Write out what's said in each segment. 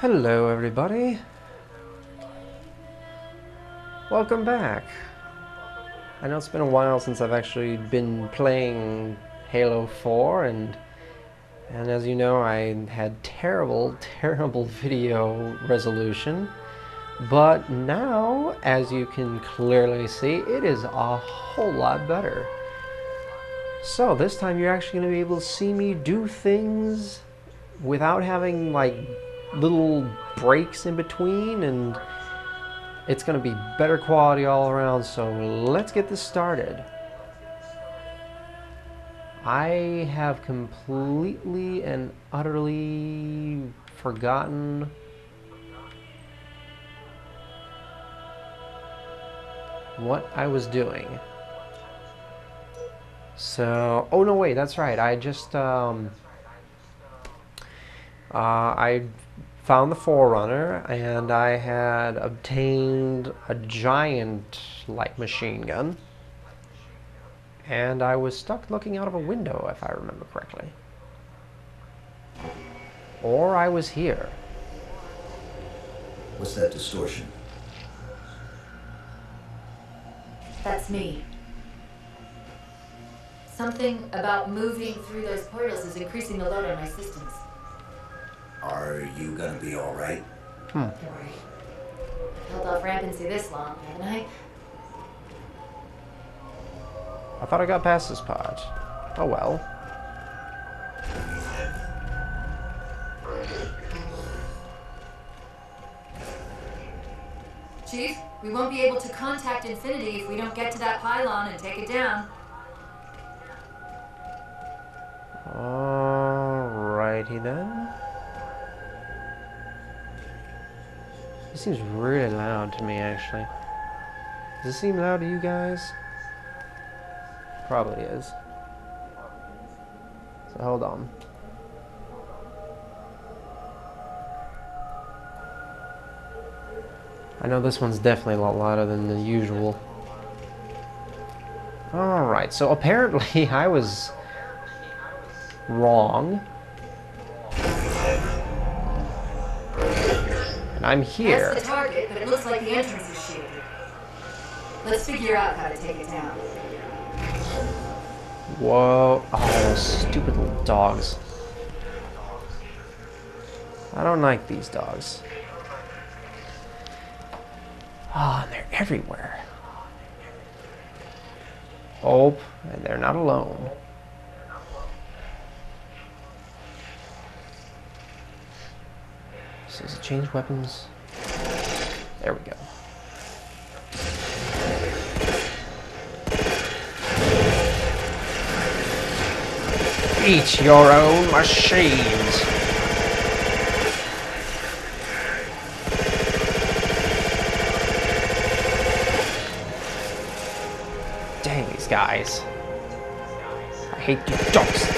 Hello, everybody. Welcome back. I know it's been a while since I've actually been playing Halo 4, and and as you know, I had terrible, terrible video resolution. But now, as you can clearly see, it is a whole lot better. So this time you're actually going to be able to see me do things without having like little breaks in between and it's going to be better quality all around so let's get this started. I have completely and utterly forgotten what I was doing. So oh no wait that's right. I just um, uh, I found the Forerunner, and I had obtained a giant light machine gun. And I was stuck looking out of a window, if I remember correctly. Or I was here. What's that distortion? That's me. Something about moving through those portals is increasing the load on my systems. Are you gonna be alright? Hmm. Don't worry. I've held off rampancy this long, haven't I? I thought I got past this part. Oh well. Chief, we won't be able to contact Infinity if we don't get to that pylon and take it down. Alrighty then. It seems really loud to me, actually. Does it seem loud to you guys? Probably is. So hold on. I know this one's definitely a lot louder than the usual. Alright, so apparently I was wrong. I'm here. That's the target, but it looks like the entrance is shielded. Let's figure out how to take it down. Whoa. Oh, those stupid little dogs. I don't like these dogs. Ah, and they're everywhere. Oh, and they're not alone. So does it change weapons? There we go. Eat your own machines. Dang these guys. I hate you dogs.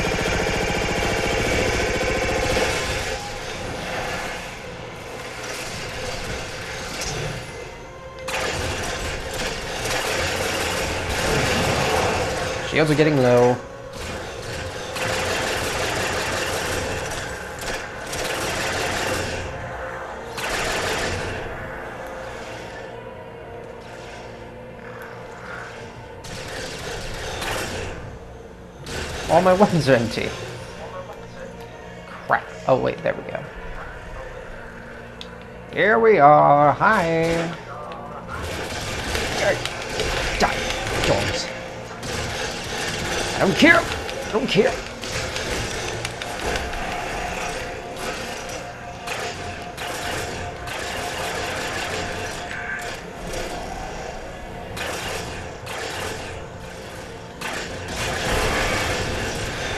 Shields are getting low. All my weapons are empty. Crap. Oh wait, there we go. Here we are. Hi. I don't care. I don't care.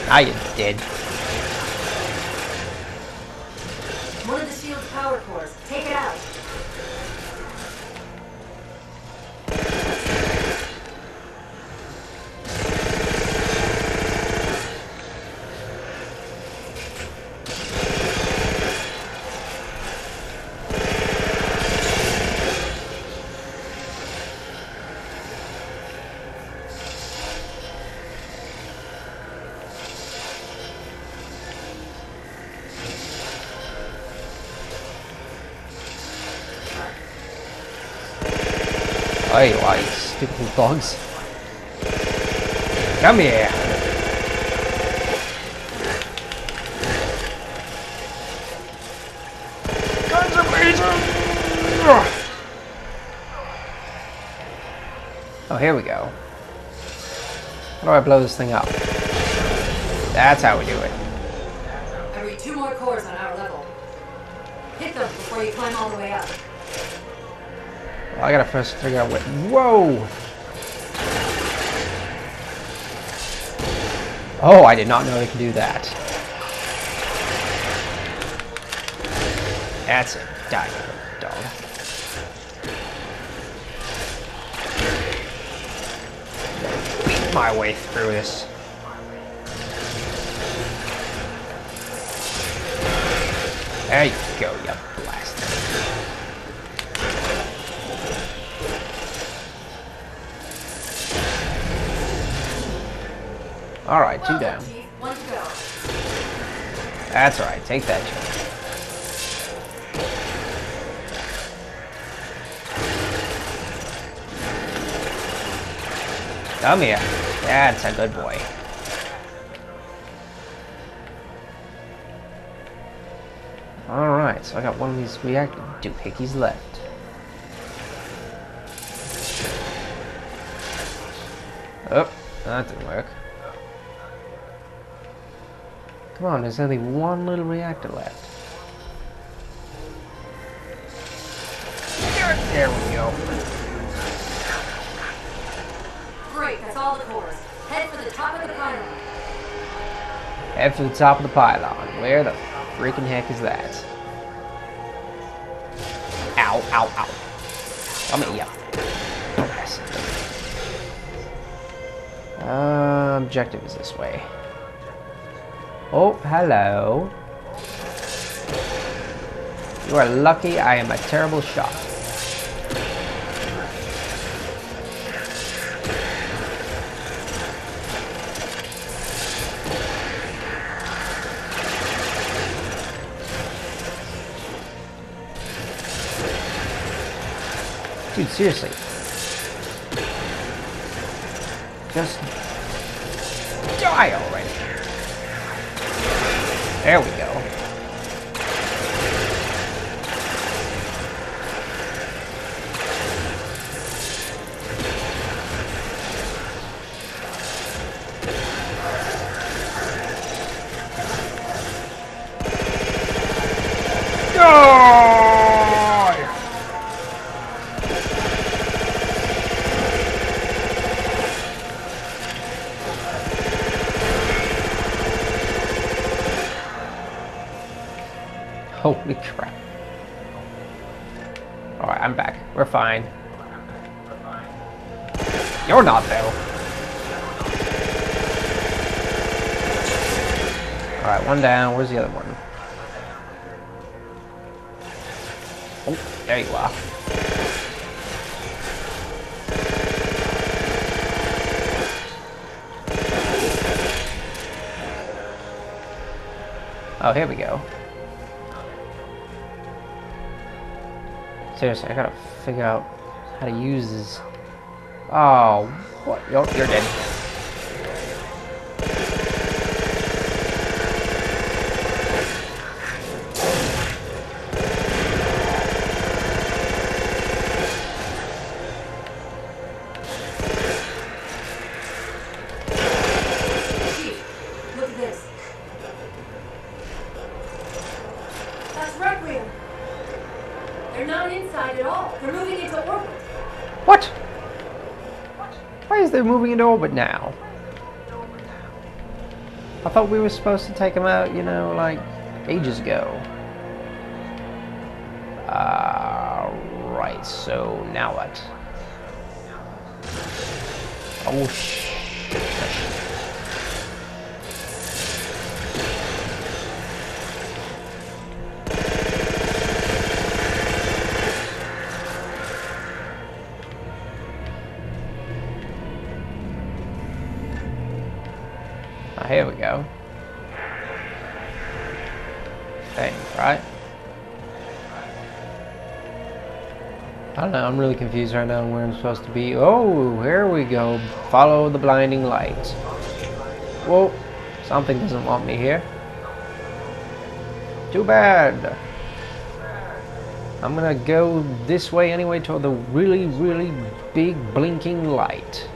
Now you're dead. Hey, why, you stupid little dogs. Come here. Oh, here we go. How do I blow this thing up? That's how we do it. I read two more cores on our level. Hit them before you climb all the way up. I gotta first figure out what. Whoa! Oh, I did not know they could do that. That's it. Die, dog. Beat my way through this. There you go, you bastard. Alright, two down. Chief. One to go. That's right, take that, Joe. Come here. That's a good boy. Alright, so I got one of these reactor doohickeys left. Oh, that didn't work. Come on, there's only one little reactor left. There we go. Great, that's all the cores. Head for the top of the pylon. Head for the top of the pylon. Where the freaking heck is that? Ow, ow, ow. Come at ya. Uh, objective is this way. Oh, hello. You are lucky I am a terrible shot. Dude, seriously. Just There we Seriously, I gotta figure out how to use this. Oh, what? You're, you're dead. Were supposed to take them out, you know, like ages ago. Uh, right, so now what? Oh, shit. Really confused right now where I'm supposed to be. Oh, here we go. Follow the blinding light. Whoa, something doesn't want me here. Too bad. I'm gonna go this way anyway toward the really, really big blinking light.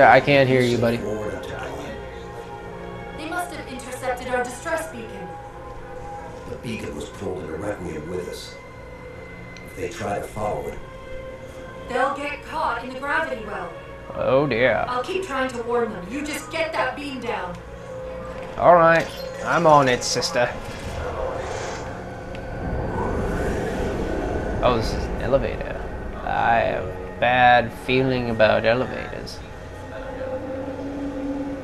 I can't hear you, buddy. They try to follow it, They'll get caught in the gravity well. Oh dear. I'll keep trying to warn them. You just get that beam down. Alright, I'm on it, sister. Oh, this is an elevator. I have a bad feeling about elevators.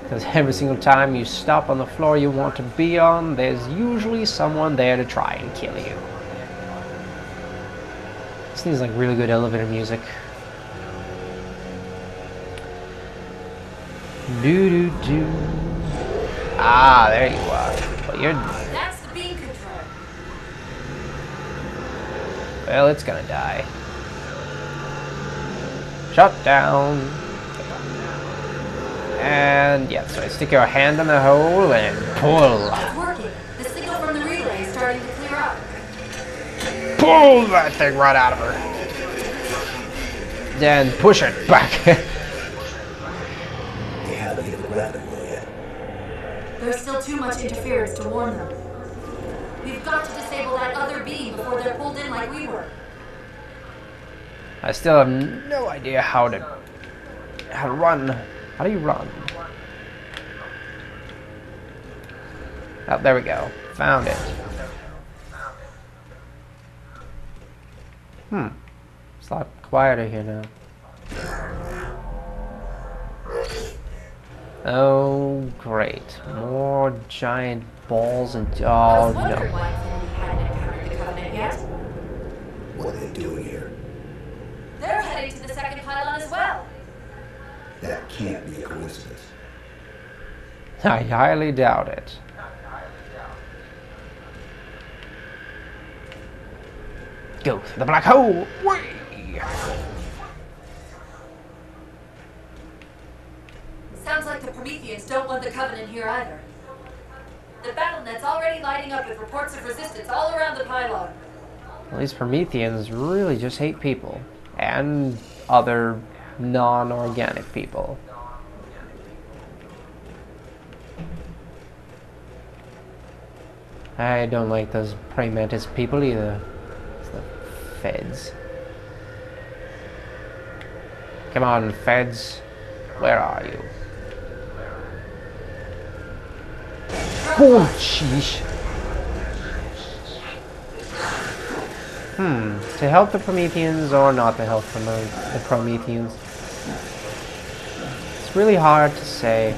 Because every single time you stop on the floor you want to be on, there's usually someone there to try and kill you. This needs like really good elevator music. Do do do. Ah, there you are. But you're That's the beam control. well, it's gonna die. Shut down. And yeah, so I stick your hand in the hole and pull. It's working. The signal from the relay is starting to clear up. Pull that thing right out of her. Then push it back. they haven't hit the gravity yet. There's still too much interference to warn them. We've got to disable that other beam before they're pulled in like we were. I still have no idea how to how to run. How do you run? Oh, there we go. Found it. Hmm. It's a lot quieter here now. Oh, great. More giant balls and... Oh, no. why Infinity hadn't encountered the Covenant yet. What are they doing here? They're heading to the second pylon as well. That can't be a coincidence. I highly doubt it. Go through the black hole! Whee! Sounds like the Prometheans don't want the Covenant here either. The battle net's already lighting up with reports of resistance all around the pylon. Well, these Prometheans really just hate people. And other non-organic people. I don't like those praying mantis people either. Feds. Come on, feds. Where are you? Oh, sheesh. Hmm. To help the Prometheans or not to help the Prometheans? It's really hard to say.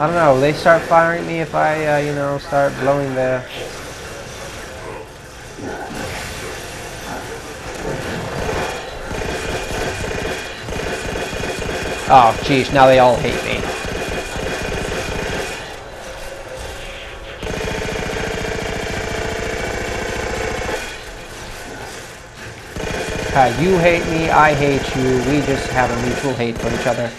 I don't know. Will they start firing me if I, uh, you know, start blowing the. Oh, jeez. Now they all hate me. Uh, you hate me, I hate you. We just have a mutual hate for each other.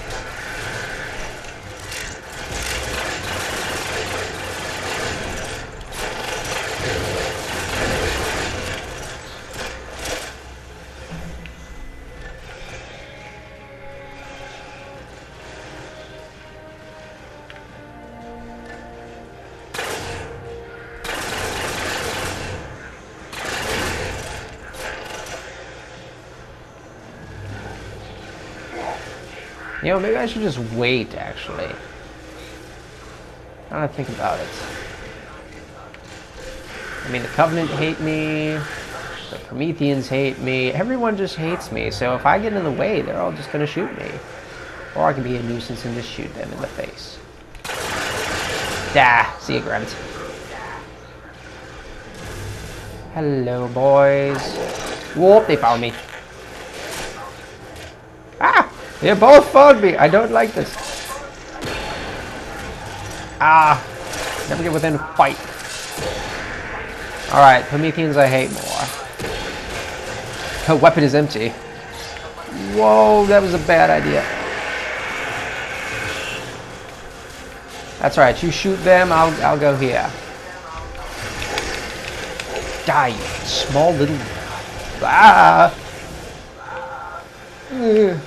You know, maybe I should just wait, actually. Now I think about it. I mean, the Covenant hate me, the Prometheans hate me, everyone just hates me, so if I get in the way, they're all just gonna shoot me. Or I can be a nuisance and just shoot them in the face. Ah, see you, Grant. Hello, boys. Whoop, they found me. They both found me. I don't like this. Ah! Never get within fight. Alright, Prometheans I hate more. Her weapon is empty. Whoa, that was a bad idea. That's right, you shoot them, I'll, I'll go here. Die, small little... Ah! Ugh.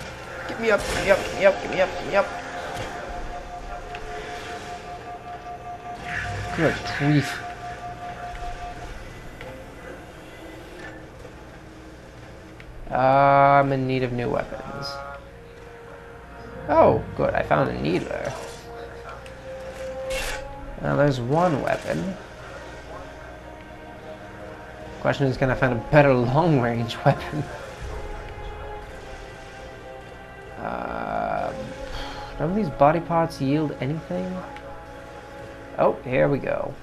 Get me up, get me up, get me up, get me up, get me up. Good grief. Uh, I'm in need of new weapons. Oh, good, I found a needler. Now there's one weapon. Question is, can I find a better long-range weapon? None of these body parts yield anything? Oh, here we go.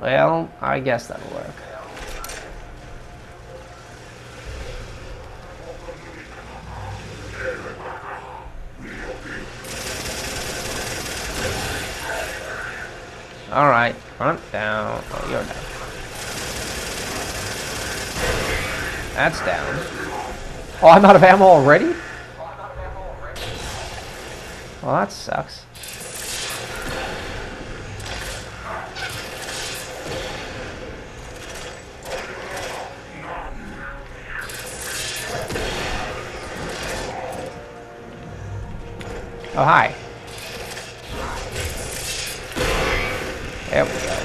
Well, I guess that'll work. Alright, front down. Oh, you're down. That's down. Oh, I'm out of ammo already? Well, that sucks. Oh, hi. There we go.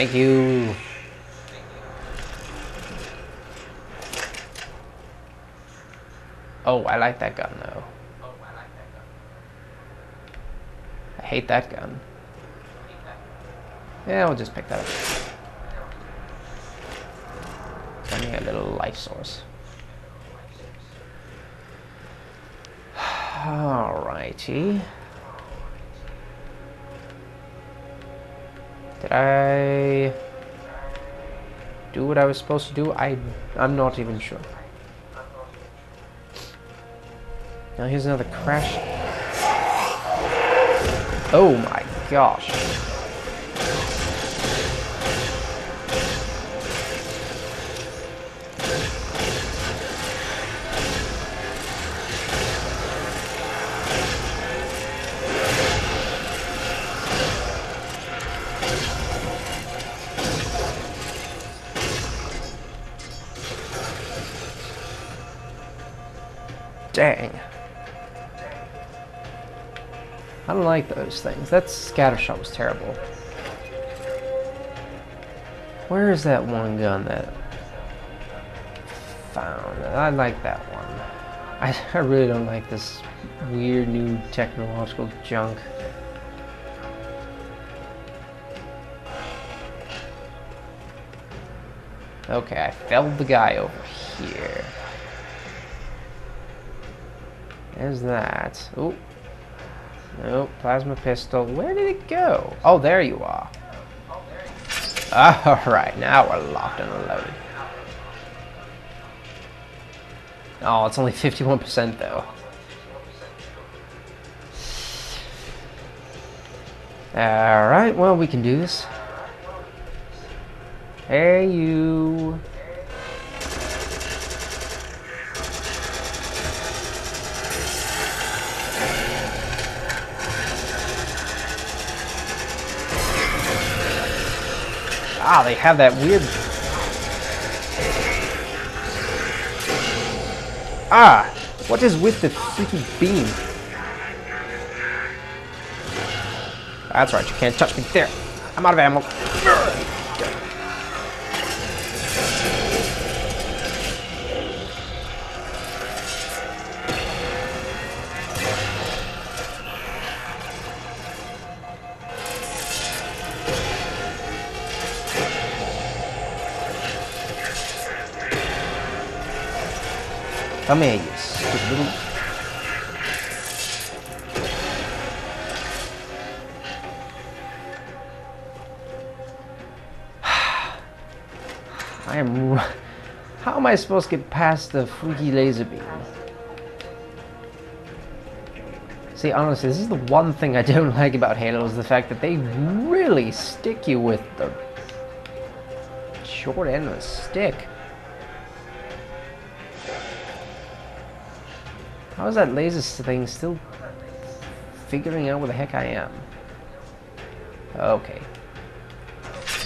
Thank you. Oh, I like that gun though. I hate that gun. Yeah, we'll just pick that up. Give me a little life source. Alrighty. Did I do what I was supposed to do? I I'm not even sure. Now here's another crash. Oh my gosh. Like those things. That scatter shot was terrible. Where is that one gun that found? I like that one. I, I really don't like this weird new technological junk. Okay, I felled the guy over here. There's that. Oh. Nope, plasma pistol. Where did it go? Oh, there you are. Alright, now we're locked and loaded. Oh, it's only 51% though. Alright, well, we can do this. Hey, you. Ah, they have that weird... Ah! What is with the freaking beam? That's right, you can't touch me there. I'm out of ammo. You. I am... How am I supposed to get past the freaky laser beam? See, honestly, this is the one thing I don't like about Halo is the fact that they really stick you with the short end of the stick. How is that laser thing still figuring out where the heck I am? Okay.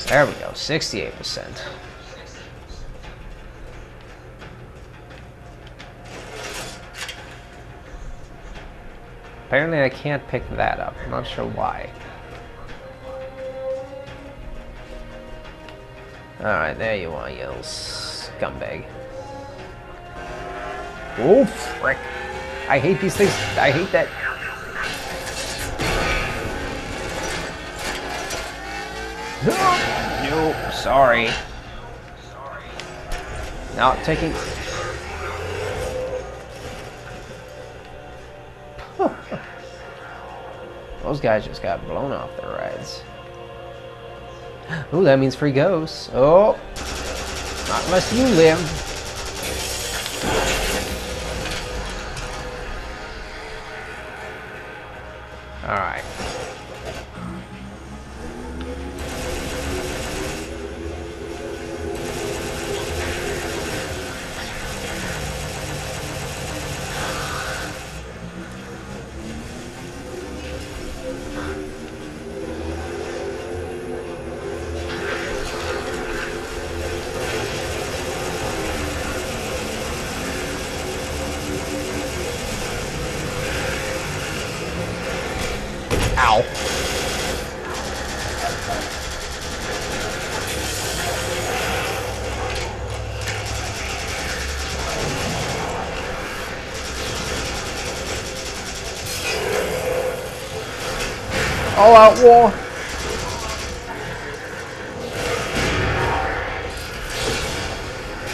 There we go, 68%. Apparently I can't pick that up. I'm not sure why. Alright, there you are, you little scumbag. Oh, frick. I hate these things. I hate that. No, sorry. Not taking... Those guys just got blown off their rides. Oh, that means free ghosts. Oh, not unless you live. Ow. All out war.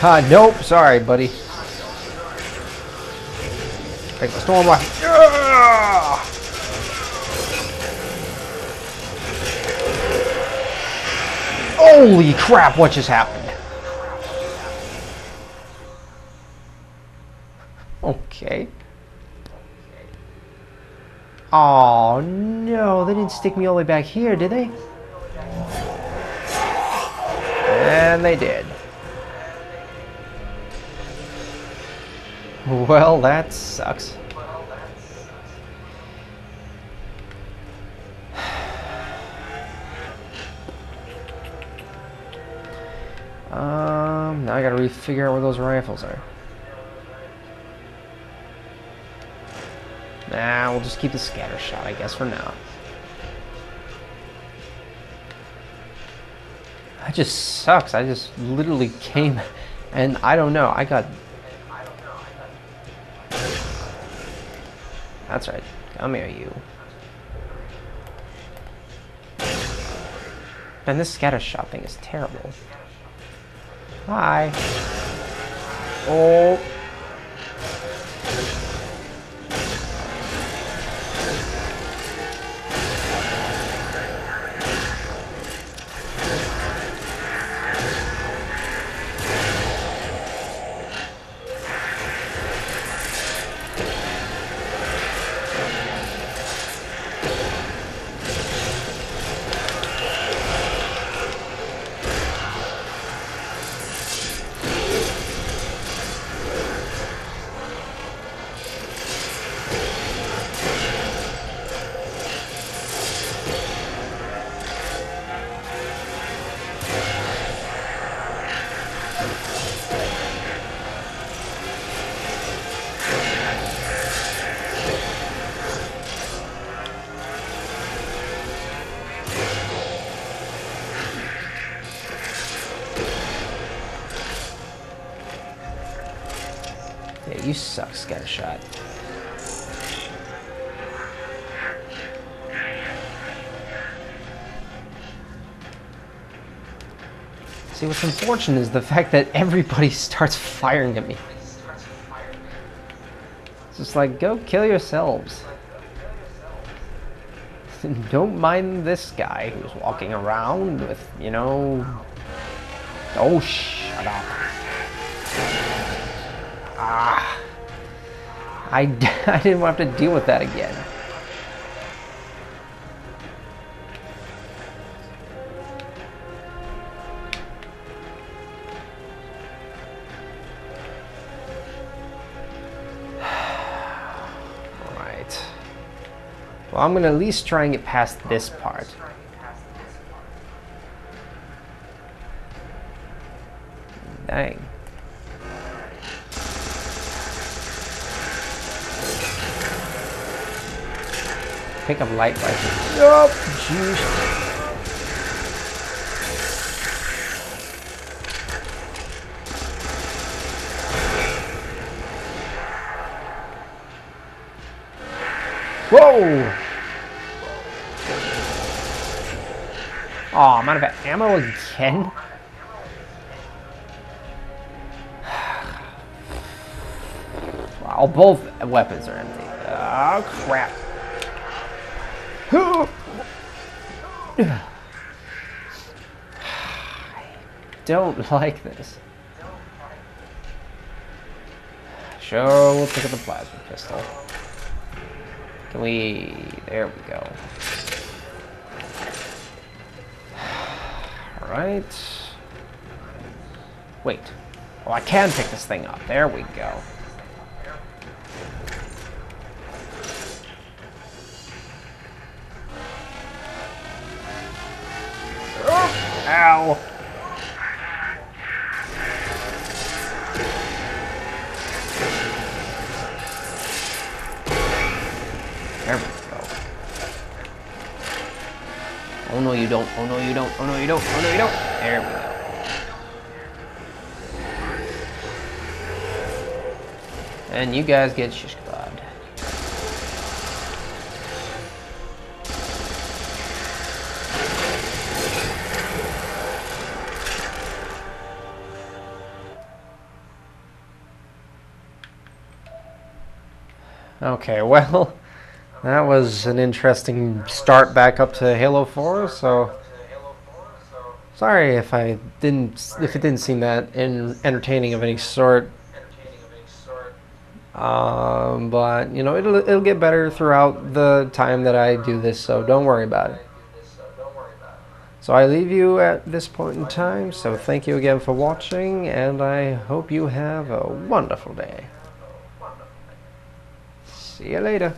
Ah, nope. Sorry, buddy. Take the storm rifle. Yeah! Holy crap, what just happened? Okay. Oh no, they didn't stick me all the way back here, did they? And they did. Well, that sucks. Now I gotta refigure out where those rifles are. Nah, we'll just keep the scatter shot, I guess, for now. That just sucks. I just literally came and I don't know. I got. That's right. Come here, you. And this scatter shot thing is terrible. Hi. Oh. Yeah, you suck, Scattershot. See, what's unfortunate is the fact that everybody starts firing at me. It's just like, go kill yourselves. Don't mind this guy who's walking around with, you know... Oh, sh... Shut up. Ah. I, I didn't want to have to deal with that again. Alright. Well, I'm gonna at least try and get past this part. Dang. Pick up light rifle. Yup, juice. Whoa! Oh, I'm out of ammo again? Wow, both weapons are empty. Oh, crap. I don't like this. Sure, we'll pick up the plasma pistol. Can we... There we go. Alright. Wait. Oh, I can pick this thing up. There we go. Oh no you don't, oh no you don't, oh no you don't! There we go. And you guys get shish kebabbed. Okay, well, that was an interesting start back up to Halo 4, so sorry if I didn't if it didn't seem that in, entertaining of any sort. Um, but you know, it'll it'll get better throughout the time that I do this, so don't worry about it. So I leave you at this point in time, so thank you again for watching, and I hope you have a wonderful day. See you later.